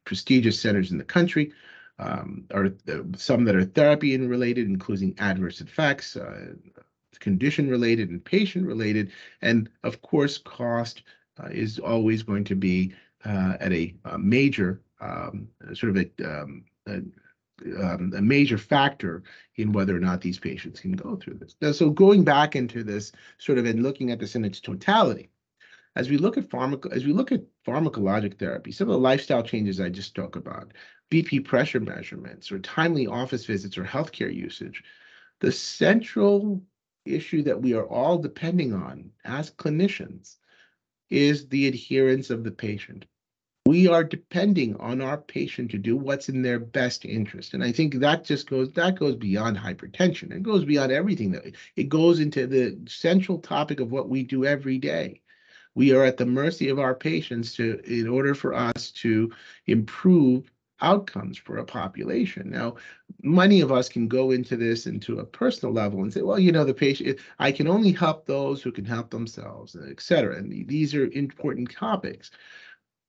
prestigious centers in the country. Um, are uh, some that are therapy in related, including adverse effects, condition related and patient related. And of course, cost uh, is always going to be uh, at a, a major um, sort of a, um, a, um, a, major factor in whether or not these patients can go through this. Now, so going back into this sort of and looking at this in its totality, as we look at pharmaco as we look at pharmacologic therapy, some of the lifestyle changes I just talked about, BP pressure measurements or timely office visits or healthcare usage, the central issue that we are all depending on as clinicians is the adherence of the patient. We are depending on our patient to do what's in their best interest. And I think that just goes that goes beyond hypertension. It goes beyond everything that it goes into the central topic of what we do every day. We are at the mercy of our patients to in order for us to improve outcomes for a population. Now, many of us can go into this into a personal level and say, well, you know, the patient, I can only help those who can help themselves, et cetera. And these are important topics.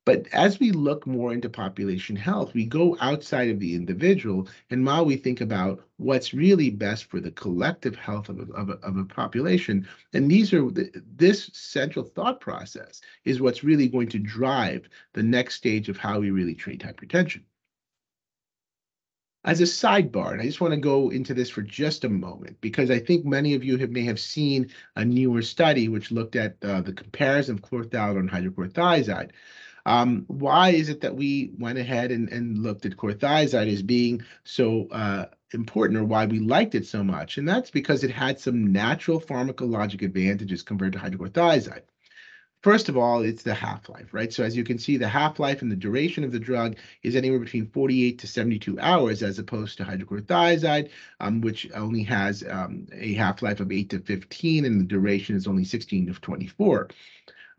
But as we look more into population health, we go outside of the individual, and now we think about what's really best for the collective health of a, of a, of a population. And these are the, this central thought process is what's really going to drive the next stage of how we really treat hypertension. As a sidebar, and I just want to go into this for just a moment because I think many of you have, may have seen a newer study which looked at uh, the comparison of chlorthalidone and hydrochlorothiazide. Um, why is it that we went ahead and, and looked at chlorothiazide as being so uh, important or why we liked it so much? And that's because it had some natural pharmacologic advantages compared to hydrochlorothiazide. First of all, it's the half-life, right? So as you can see, the half-life and the duration of the drug is anywhere between 48 to 72 hours as opposed to hydrochlorothiazide, um, which only has um, a half-life of 8 to 15 and the duration is only 16 to 24.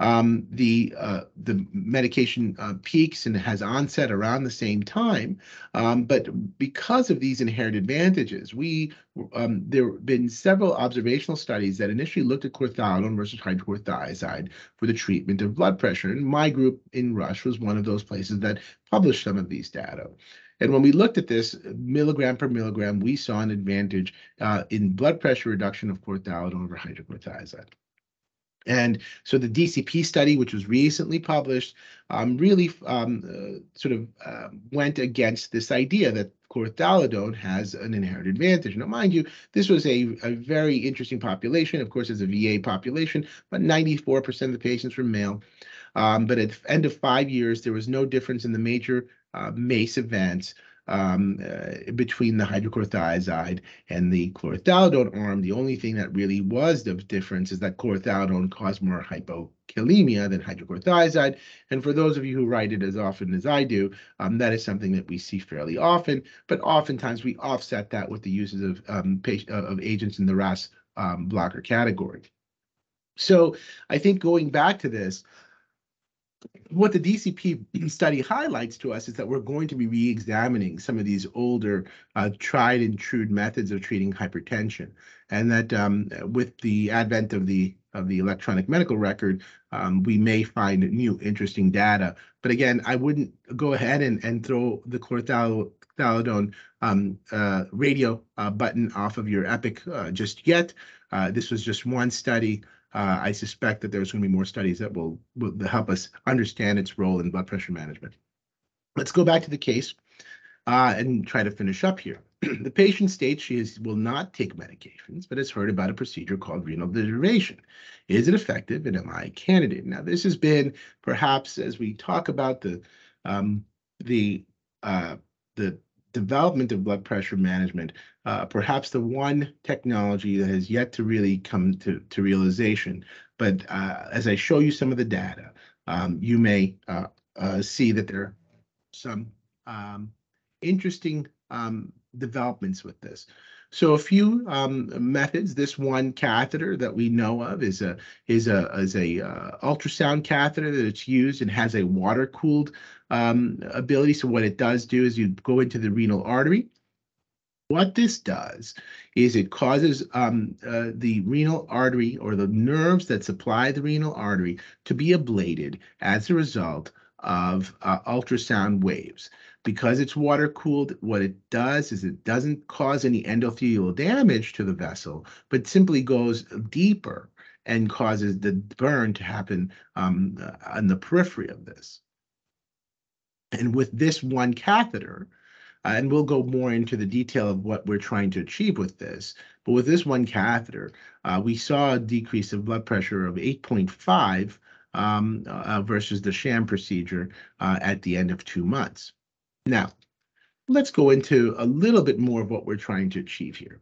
Um, the uh, the medication uh, peaks and has onset around the same time, um, but because of these inherent advantages, we um, there have been several observational studies that initially looked at chlorthalidone versus hydrochlorothiazide for the treatment of blood pressure, and my group in Rush was one of those places that published some of these data. And when we looked at this milligram per milligram, we saw an advantage uh, in blood pressure reduction of chlorthalidone over hydrochlorothiazide. And so the DCP study, which was recently published, um, really um, uh, sort of uh, went against this idea that chlorthalidone has an inherent advantage. Now, mind you, this was a, a very interesting population. Of course, it's a VA population, but 94% of the patients were male. Um, but at the end of five years, there was no difference in the major uh, MACE events um, uh, between the hydrochlorothiazide and the chlorthalidone arm. The only thing that really was the difference is that chlorthalidone caused more hypokalemia than hydrochlorothiazide. And for those of you who write it as often as I do, um, that is something that we see fairly often. But oftentimes we offset that with the uses of um, patient, uh, of agents in the RAS um, blocker category. So I think going back to this, what the DCP study highlights to us is that we're going to be re-examining some of these older uh, tried and true methods of treating hypertension, and that um, with the advent of the of the electronic medical record, um, we may find new interesting data. But again, I wouldn't go ahead and, and throw the chlorthalidone um, uh, radio uh, button off of your Epic uh, just yet. Uh, this was just one study. Uh, I suspect that there's going to be more studies that will, will help us understand its role in blood pressure management. Let's go back to the case uh, and try to finish up here. <clears throat> the patient states she is, will not take medications, but has heard about a procedure called renal denervation. Is it effective and am I a candidate? Now, this has been perhaps as we talk about the um, the uh, the development of blood pressure management, uh, perhaps the one technology that has yet to really come to, to realization. But uh, as I show you some of the data, um, you may uh, uh see that there are some um, interesting um, developments with this. So a few um, methods. This one catheter that we know of is a is a is a uh, ultrasound catheter that it's used and has a water cooled um, ability. So what it does do is you go into the renal artery. What this does is it causes um, uh, the renal artery or the nerves that supply the renal artery to be ablated as a result of uh, ultrasound waves because it's water cooled, what it does is it doesn't cause any endothelial damage to the vessel, but simply goes deeper and causes the burn to happen um, uh, on the periphery of this. And with this one catheter, uh, and we'll go more into the detail of what we're trying to achieve with this. But with this one catheter, uh, we saw a decrease of blood pressure of 8.5 um, uh, versus the sham procedure uh, at the end of two months. Now, let's go into a little bit more of what we're trying to achieve here.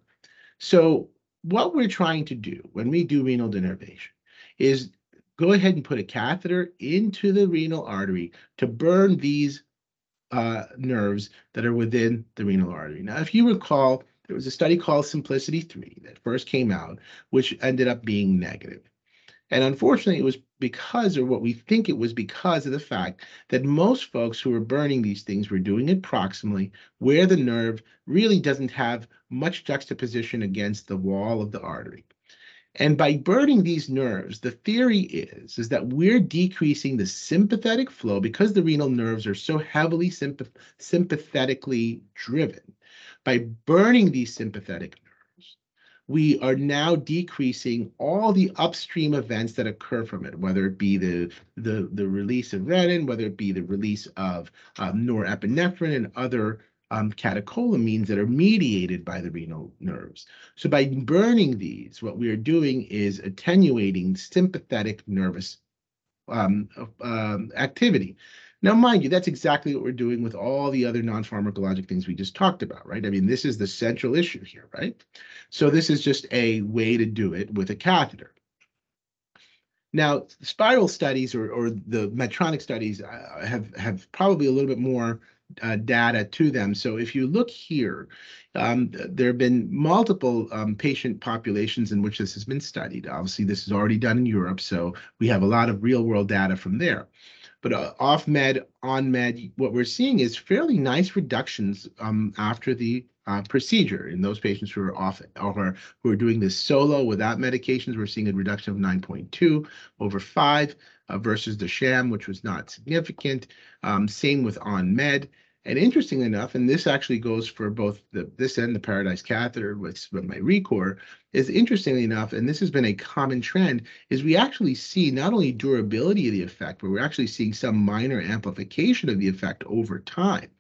So what we're trying to do when we do renal denervation is go ahead and put a catheter into the renal artery to burn these uh, nerves that are within the renal artery. Now, if you recall, there was a study called SYMPLICITY 3 that first came out, which ended up being negative. And unfortunately, it was because, or what we think it was because of the fact that most folks who were burning these things were doing it proximally, where the nerve really doesn't have much juxtaposition against the wall of the artery. And by burning these nerves, the theory is, is that we're decreasing the sympathetic flow because the renal nerves are so heavily sympath sympathetically driven. By burning these sympathetic we are now decreasing all the upstream events that occur from it, whether it be the, the, the release of renin, whether it be the release of um, norepinephrine and other um, catecholamines that are mediated by the renal nerves. So by burning these, what we are doing is attenuating sympathetic nervous um, um, activity. Now, mind you, that's exactly what we're doing with all the other non-pharmacologic things we just talked about, right? I mean, this is the central issue here, right? So this is just a way to do it with a catheter. Now, SPYRAL studies or, or the Medtronic studies uh, have, have probably a little bit more uh, data to them. So if you look here, um, there have been multiple um, patient populations in which this has been studied. Obviously, this is already done in Europe, so we have a lot of real world data from there. But uh, off med, on med, what we're seeing is fairly nice reductions um, after the uh, procedure in those patients who are off or who are doing this solo without medications. We're seeing a reduction of 9.2 over five uh, versus the sham, which was not significant. Um, same with on med. And interestingly enough, and this actually goes for both the this and the Paradise catheter with, with my ReCor, is interestingly enough, and this has been a common trend, is we actually see not only durability of the effect, but we're actually seeing some minor amplification of the effect over time.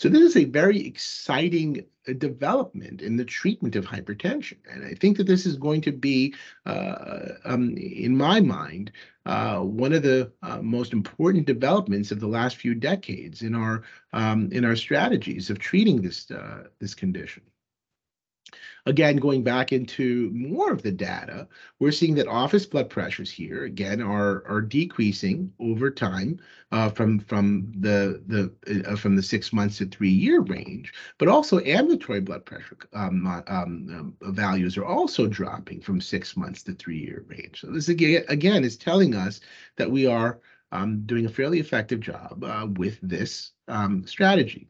So this is a very exciting uh, development in the treatment of hypertension. And I think that this is going to be, uh, um, in my mind, uh, one of the uh, most important developments of the last few decades in our um, in our strategies of treating this uh, this condition. Again, going back into more of the data, we're seeing that office blood pressures here again are are decreasing over time uh, from from the the uh, from the six months to three year range, but also ambulatory blood pressure um, uh, um, um, values are also dropping from six months to three year range. So this again again is telling us that we are um, doing a fairly effective job uh, with this um, strategy.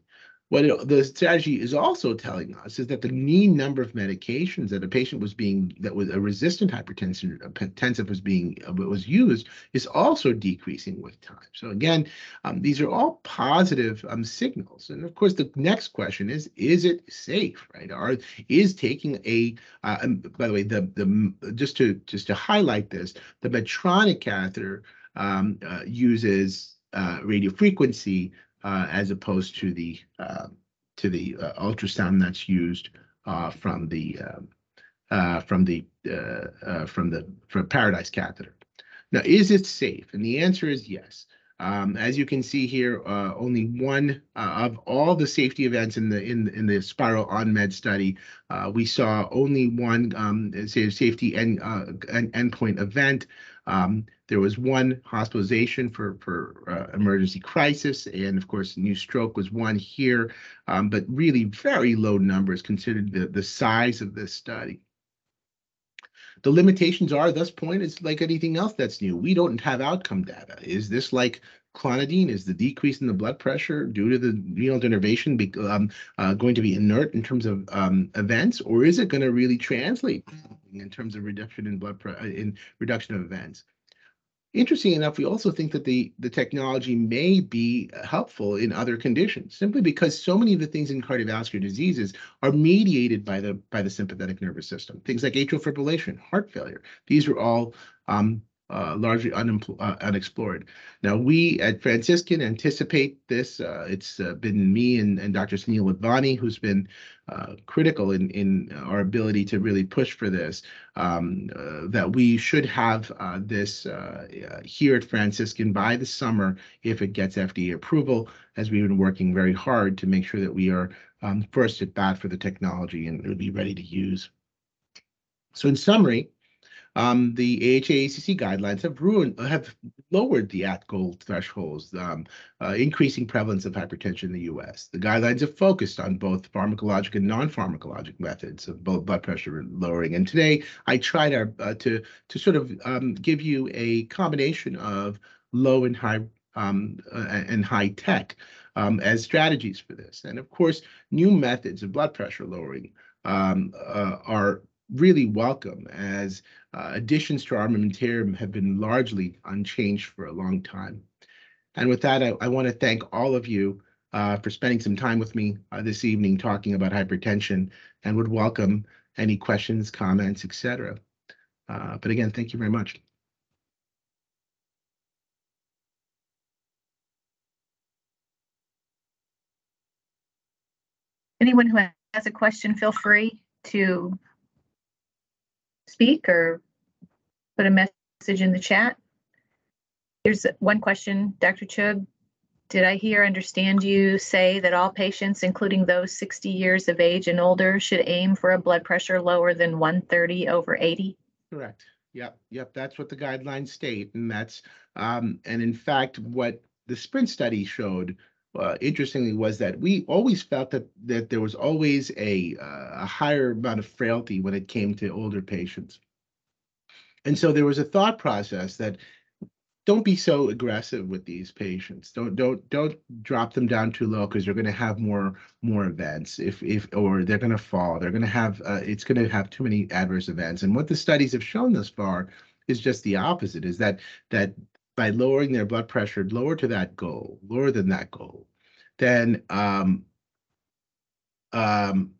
What it, the strategy is also telling us is that the mean number of medications that a patient was being that was a resistant hypertension hypertensive was being was used is also decreasing with time. So again, um, these are all positive um, signals. And of course, the next question is: Is it safe? Right? Are is taking a uh, by the way, the the just to just to highlight this, the Medtronic catheter um, uh, uses uh, radio frequency uh, as opposed to the uh, to the uh, ultrasound that's used uh, from the um, uh, from the from the from Paradise catheter. Now, is it safe? And the answer is yes. Um, as you can see here, uh, only one uh, of all the safety events in the in in the SPYRAL on med study, uh, we saw only one um, safety end, endpoint event. Um, there was one hospitalization for, for uh, emergency crisis, and of course, new stroke was one here, um, but really very low numbers considered the, the size of this study. The limitations are, thus point, is like anything else that's new. We don't have outcome data. Is this like clonidine? Is the decrease in the blood pressure due to the renal denervation be, um, uh, going to be inert in terms of um, events, or is it going to really translate in terms of reduction in blood in reduction of events? Interesting enough, we also think that the, the technology may be helpful in other conditions, simply because so many of the things in cardiovascular diseases are mediated by the by the sympathetic nervous system. Things like atrial fibrillation, heart failure. These are all um, uh, largely uh, unexplored. Now, we at Franciscan anticipate this. Uh, it's uh, been me and, and Dr. Sunil Wadhwani who's been uh, critical in, in our ability to really push for this, um, uh, that we should have this here at Franciscan by the summer if it gets FDA approval, as we've been working very hard to make sure that we are um, first at bat for the technology and it'll be ready to use. So in summary, um, the AHA-ACC guidelines have ruined, have lowered the at-goal thresholds, um, uh, increasing prevalence of hypertension in the U.S. The guidelines have focused on both pharmacologic and non-pharmacologic methods of both blood pressure lowering. And today, I try to uh, to to sort of um, give you a combination of low and high um, uh, and high tech um, as strategies for this. And of course, new methods of blood pressure lowering um, uh, are really welcome as uh, additions to our armamentarium have been largely unchanged for a long time. And with that, I, I want to thank all of you uh, for spending some time with me uh, this evening talking about hypertension and would welcome any questions, comments, etc. Uh, but again, thank you very much. Anyone who has a question, feel free to speak or put a message in the chat. Here's one question, Dr. Chugh. Did I hear, understand you say that all patients, including those 60 years of age and older, should aim for a blood pressure lower than 130 over 80? Correct. Yep. Yep. That's what the guidelines state. And that's, um, and in fact, what the SPRINT study showed uh, interestingly was that we always felt that that there was always a, uh, a higher amount of frailty when it came to older patients. And so there was a thought process that don't be so aggressive with these patients. Don't don't don't drop them down too low because you're going to have more more events if if or they're going to fall. They're going to have uh, it's going to have too many adverse events. And what the studies have shown thus far is just the opposite. Is that that by lowering their blood pressure lower to that goal, lower than that goal, then um, um,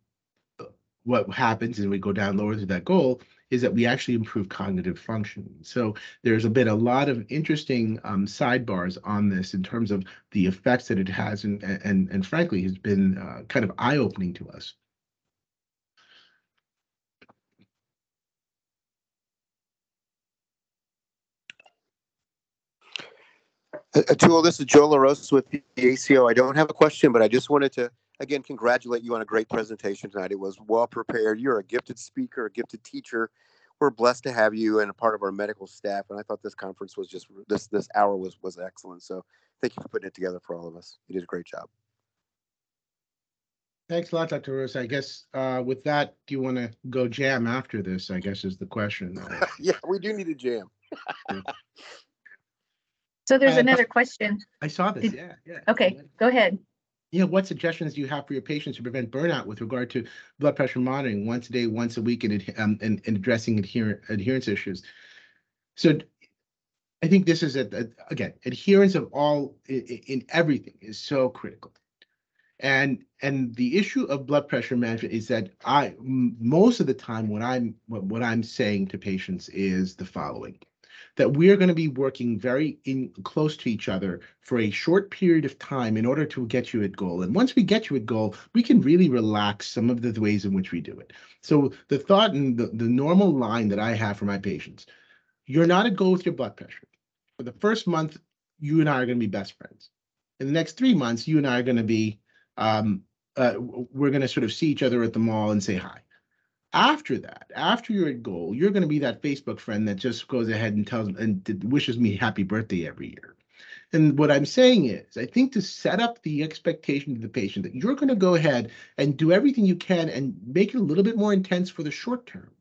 what happens is we go down lower to that goal is that we actually improve cognitive function. So there's a been a lot of interesting um, sidebars on this in terms of the effects that it has, and and and frankly has been uh, kind of eye opening to us. Atul, uh, this is Joe LaRosa with the ACO. I don't have a question, but I just wanted to, again, congratulate you on a great presentation tonight. It was well prepared. You're a gifted speaker, a gifted teacher. We're blessed to have you and a part of our medical staff. And I thought this conference was just, this this hour was was excellent. So thank you for putting it together for all of us. You did a great job. Thanks a lot, Dr. Rose. I guess uh, with that, do you want to go jam after this? I guess is the question. <laughs> yeah, we do need a jam. So there's uh, another question. I saw this. Did, yeah, yeah. Okay, go ahead. Yeah, what suggestions do you have for your patients to prevent burnout with regard to blood pressure monitoring once a day, once a week, and um, and, and addressing adherent, adherence issues? So, I think this is a, a again adherence of all in, in everything is so critical and and the issue of blood pressure management is that I most of the time what I'm what, what I'm saying to patients is the following that we are going to be working very in close to each other for a short period of time in order to get you at goal. And once we get you at goal, we can really relax some of the ways in which we do it. So the thought and the, the normal line that I have for my patients, you're not at goal with your blood pressure. For the first month, you and I are going to be best friends. In the next three months, you and I are going to be, um, uh, we're going to sort of see each other at the mall and say hi. After that, after you're at goal, you're going to be that Facebook friend that just goes ahead and tells and wishes me happy birthday every year. And what I'm saying is, I think to set up the expectation to the patient that you're going to go ahead and do everything you can and make it a little bit more intense for the short term,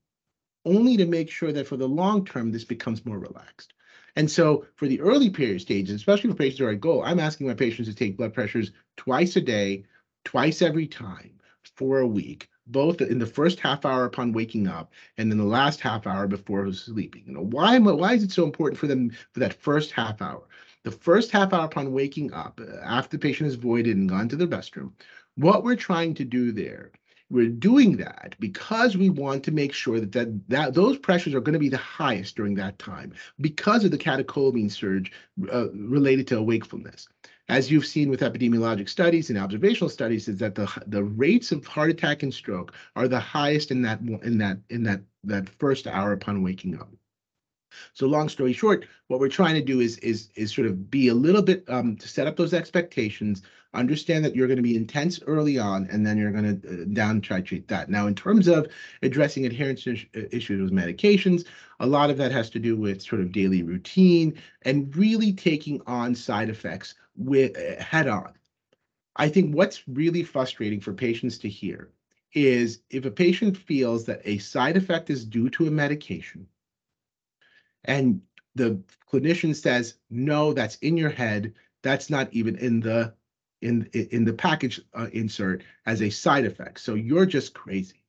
only to make sure that for the long term, this becomes more relaxed. And so for the early period stages, especially for patients who are at goal, I'm asking my patients to take blood pressures twice a day, twice every time for a week both in the first half hour upon waking up and in the last half hour before sleeping. You know, why why is it so important for them for that first half hour? The first half hour upon waking up, uh, after the patient has voided and gone to the restroom, what we're trying to do there we're doing that because we want to make sure that that, that those pressures are going to be the highest during that time because of the catecholamine surge uh, related to wakefulness. As you've seen with epidemiologic studies and observational studies, is that the the rates of heart attack and stroke are the highest in that in that in that that first hour upon waking up. So long story short, what we're trying to do is is is sort of be a little bit um, to set up those expectations, understand that you're going to be intense early on, and then you're going to uh, down titrate that. Now, in terms of addressing adherence is- uh, issues with medications, a lot of that has to do with sort of daily routine and really taking on side effects with head on. I think what's really frustrating for patients to hear is if a patient feels that a side effect is due to a medication and the clinician says no that's in your head. That's not even in the in in the package uh, insert as a side effect. So you're just crazy.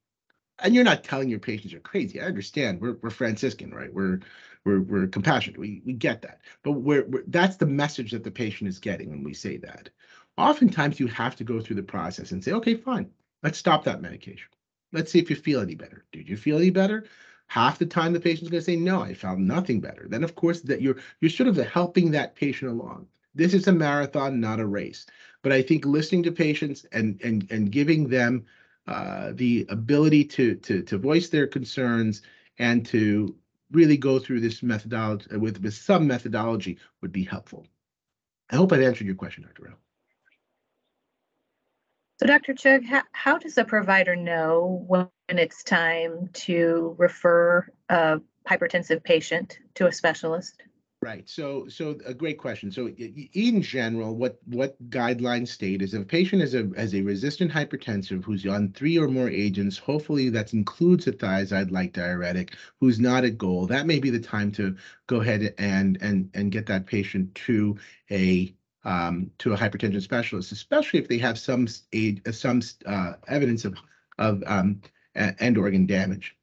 And you're not telling your patients you're crazy. I understand. We're, we're franciscan right? We're we're, we're compassionate. We, we get that. But we're, we're that's the message that the patient is getting when we say that. Oftentimes you have to go through the process and say okay fine. Let's stop that medication. Let's see if you feel any better. Did you feel any better? Half the time the patient's going to say no i found nothing better. Then of course that you're you're sort of helping that patient along. This is a marathon not a race. But i think listening to patients and and and giving them uh, the ability to to to voice their concerns and to really go through this methodology with with some methodology would be helpful i hope i've answered your question dr Rao. So Dr. Chugh, how, how does a provider know when it's time to refer a hypertensive patient to a specialist? Right. So, so a great question. So, in general, what what guidelines state is if a patient is a as a resistant hypertensive who's on three or more agents, hopefully that includes a thiazide-like diuretic, who's not at goal, that may be the time to go ahead and and and get that patient to a um, to a hypertension specialist, especially if they have some aid, some uh, evidence of of um, end organ damage.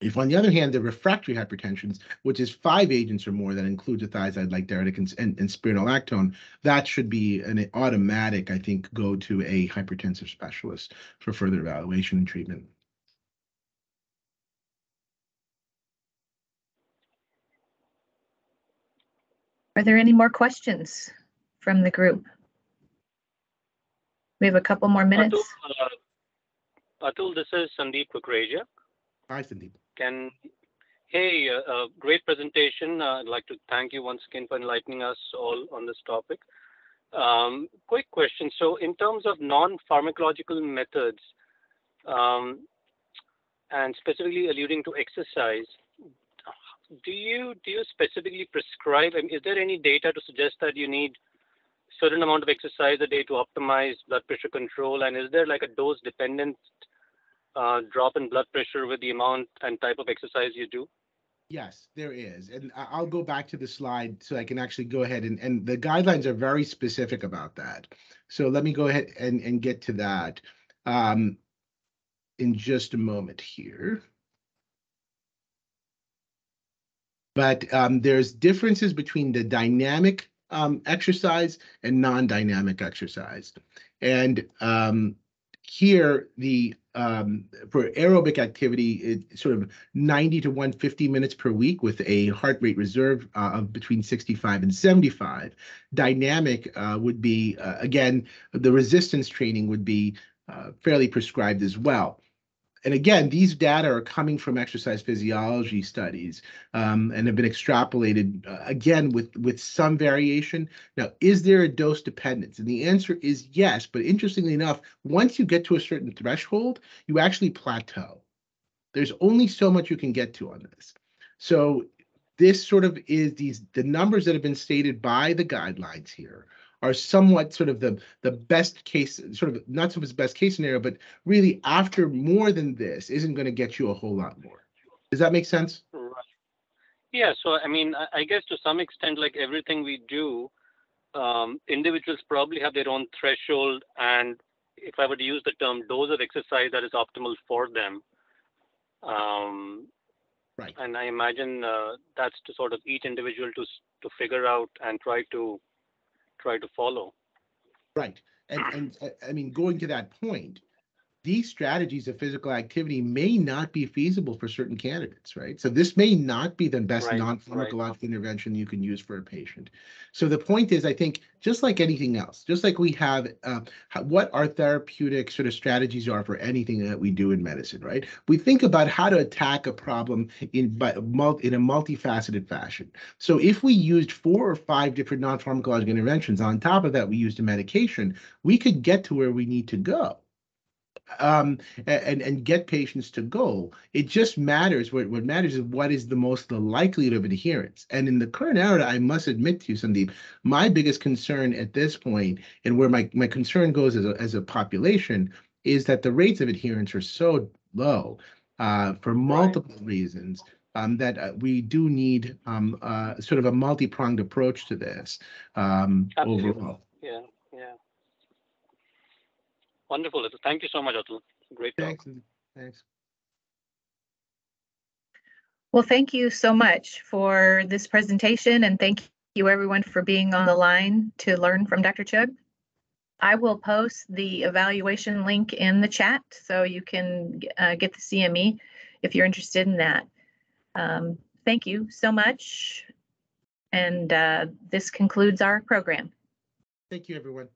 If, on the other hand, the refractory hypertensions, which is five agents or more that includes a thiazide like diuretic and, and, and spironolactone, that should be an automatic, I think, go to a hypertensive specialist for further evaluation and treatment. Are there any more questions? from the group. We have a couple more minutes. Atul, uh, Atul this is Sandeep Kukreja. Hi, Sandeep. Can, hey, uh, uh, great presentation. Uh, I'd like to thank you once again for enlightening us all on this topic. Um, quick question. So in terms of non-pharmacological methods, um, and specifically alluding to exercise, do you do you specifically prescribe? I mean, is there any data to suggest that you need certain amount of exercise a day to optimize blood pressure control? And is there like a dose dependent uh, drop in blood pressure with the amount and type of exercise you do? Yes, there is. And I'll go back to the slide so I can actually go ahead and, and the guidelines are very specific about that. So let me go ahead and, and get to that um, in just a moment here. But um, there's differences between the dynamic um, exercise and non-dynamic exercise. And um, here, the um, for aerobic activity, it's sort of 90 to 150 minutes per week with a heart rate reserve uh, of between 65 and 75. Dynamic uh, would be, uh, again, the resistance training would be uh, fairly prescribed as well and again, these data are coming from exercise physiology studies um, and have been extrapolated uh, again with with some variation. Now, is there a dose dependence? And the answer is yes. But interestingly enough, once you get to a certain threshold, you actually plateau. There's only so much you can get to on this. So this sort of is these the numbers that have been stated by the guidelines here are somewhat sort of the the best case, sort of not so much best case scenario, but really after more than this isn't going to get you a whole lot more. Does that make sense? Right. Yeah. So I mean, I, guess to some extent, like everything we do, um, individuals probably have their own threshold, and if I were to use the term dose of exercise that is optimal for them. Um, right. And I imagine uh, that's to sort of each individual to to figure out and try to try to follow. Right. And, and I mean, going to that point, these strategies of physical activity may not be feasible for certain candidates, right? So this may not be the best Right, non-pharmacological intervention you can use for a patient. So the point is, I think, just like anything else, just like we have, uh, what our therapeutic sort of strategies are for anything that we do in medicine, right? We think about how to attack a problem in, by, in a multifaceted fashion. So if we used four or five different non-pharmacological interventions, on top of that, we used a medication, we could get to where we need to go um, and, and get patients to go. It just matters. What, what matters is what is the most the likelihood of adherence. And in the current era, I must admit to you, Sandeep, my biggest concern at this point, and where my, my concern goes as a, as a population, is that the rates of adherence are so low uh, for multiple reasons. Um, that uh, we do need um, uh, sort of a multi-pronged approach to this um, overall. Yeah. Wonderful. Thank you so much, Atul. Great talk. Thanks. Thanks. Well, thank you so much for this presentation and thank you everyone for being on the line to learn from Dr. Chugh. I will post the evaluation link in the chat so you can uh, get the CME if you're interested in that. Um, Thank you so much. And uh, this concludes our program. Thank you, everyone.